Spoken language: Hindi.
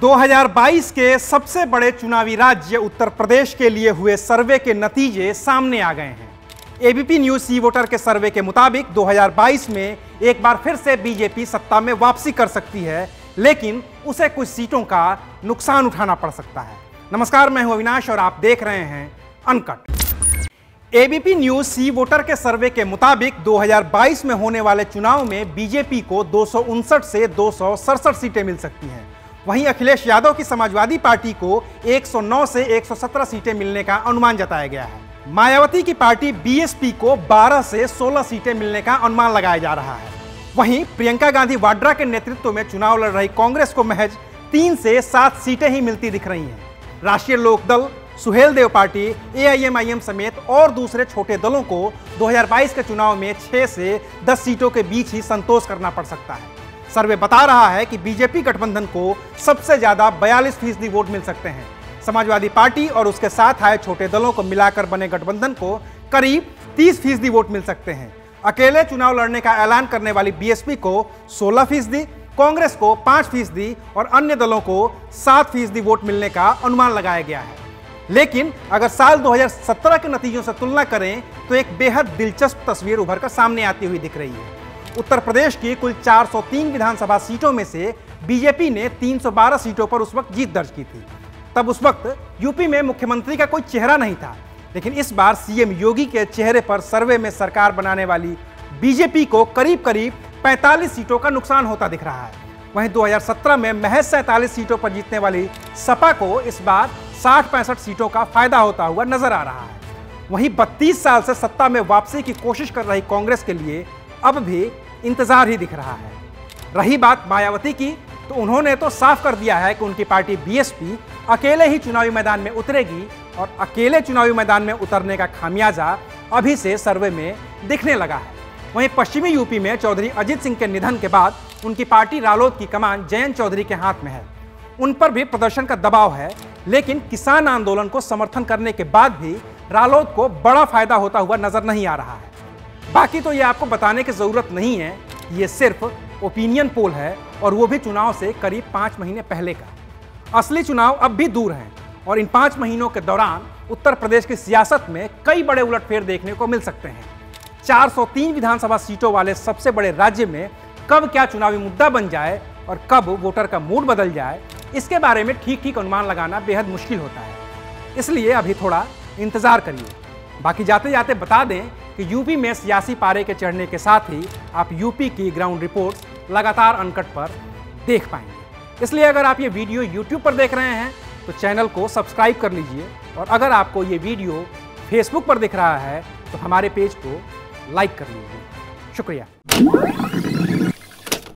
2022 के सबसे बड़े चुनावी राज्य उत्तर प्रदेश के लिए हुए सर्वे के नतीजे सामने आ गए हैं। एबीपी न्यूज़ सी वोटर के सर्वे के मुताबिक 2022 में एक बार फिर से बीजेपी सत्ता में वापसी कर सकती है, लेकिन उसे कुछ सीटों का नुकसान उठाना पड़ सकता है। नमस्कार, मैं हूँ अविनाश और आप देख रहे हैं uncut. ABP news C voter के सर्वे के मुताबिक 2022 में होने वाले चुनाव में बीजेपी को दो सौ उनसठ से दो सौ सड़सठ सीटें मिल सकती हैं। वहीं अखिलेश यादव की समाजवादी पार्टी को 109 से 117 सीटें मिलने का अनुमान जताया गया है। मायावती की पार्टी बीएसपी को 12 से 16 सीटें मिलने का अनुमान लगाया जा रहा है। वहीं प्रियंका गांधी वाड्रा के नेतृत्व में चुनाव लड़ रही कांग्रेस को महज तीन से सात सीटें ही मिलती दिख रही हैं। राष्ट्रीय लोकदल सुहेल देव पार्टी एआईएमआईएम समेत और दूसरे छोटे दलों को 2022 के चुनाव में 6 से 10 सीटों के बीच ही संतोष करना पड़ सकता है। सर्वे बता रहा है कि बीजेपी गठबंधन को सबसे ज़्यादा बयालीस फ़ीसदी वोट मिल सकते हैं। समाजवादी पार्टी और उसके साथ आए छोटे दलों को मिलाकर बने गठबंधन को करीब 30 फ़ीसदी वोट मिल सकते हैं। अकेले चुनाव लड़ने का ऐलान करने वाली बीएसपी को 16 फ़ीसदी, कांग्रेस को 5 फ़ीसदी और अन्य दलों को 7 फ़ीसदी वोट मिलने का अनुमान लगाया गया है। लेकिन अगर साल 2017 के नतीजों से तुलना करें तो एक बेहद दिलचस्प तस्वीर उभर कर सामने आती हुई दिख रही है। उत्तर प्रदेश की कुल 403 विधानसभा सीटों में से बीजेपी ने 312 सीटों पर उस वक्त जीत दर्ज की थी। तब उस वक्त यूपी में मुख्यमंत्री का कोई चेहरा नहीं था, लेकिन इस बार सीएम योगी के चेहरे पर सर्वे में सरकार बनाने वाली बीजेपी को करीब करीब 45 सीटों का नुकसान होता दिख रहा है। वहीं 2017 में महज सैंतालीस सीटों पर जीतने वाली सपा को इस बार साठ पैंसठ सीटों का फ़ायदा होता हुआ नज़र आ रहा है। वहीं 32 साल से सत्ता में वापसी की कोशिश कर रही कांग्रेस के लिए अब भी इंतज़ार ही दिख रहा है। रही बात मायावती की तो उन्होंने तो साफ़ कर दिया है कि उनकी पार्टी बीएसपी अकेले ही चुनावी मैदान में उतरेगी और अकेले चुनावी मैदान में उतरने का खामियाजा अभी से सर्वे में दिखने लगा है। वहीं पश्चिमी यूपी में चौधरी अजीत सिंह के निधन के बाद उनकी पार्टी रालोद की कमान जयंत चौधरी के हाथ में है। उन पर भी प्रदर्शन का दबाव है, लेकिन किसान आंदोलन को समर्थन करने के बाद भी रालोद को बड़ा फ़ायदा होता हुआ नज़र नहीं आ रहा है। बाकी तो ये आपको बताने की ज़रूरत नहीं है, ये सिर्फ़ ओपिनियन पोल है और वो भी चुनाव से करीब पाँच महीने पहले का। असली चुनाव अब भी दूर हैं और इन पाँच महीनों के दौरान उत्तर प्रदेश की सियासत में कई बड़े उलटफेर देखने को मिल सकते हैं। 403 विधानसभा सीटों वाले सबसे बड़े राज्य में कब क्या चुनावी मुद्दा बन जाए और कब वोटर का मूड बदल जाए, इसके बारे में ठीक ठीक अनुमान लगाना बेहद मुश्किल होता है। इसलिए अभी थोड़ा इंतज़ार करिए। बाकी जाते जाते बता दें कि यूपी में सियासी पारे के चढ़ने के साथ ही आप यूपी की ग्राउंड रिपोर्ट्स लगातार अनकट पर देख पाएँगे। इसलिए अगर आप ये वीडियो यूट्यूब पर देख रहे हैं तो चैनल को सब्सक्राइब कर लीजिए और अगर आपको ये वीडियो फेसबुक पर दिख रहा है तो हमारे पेज को लाइक कर लीजिए। शुक्रिया।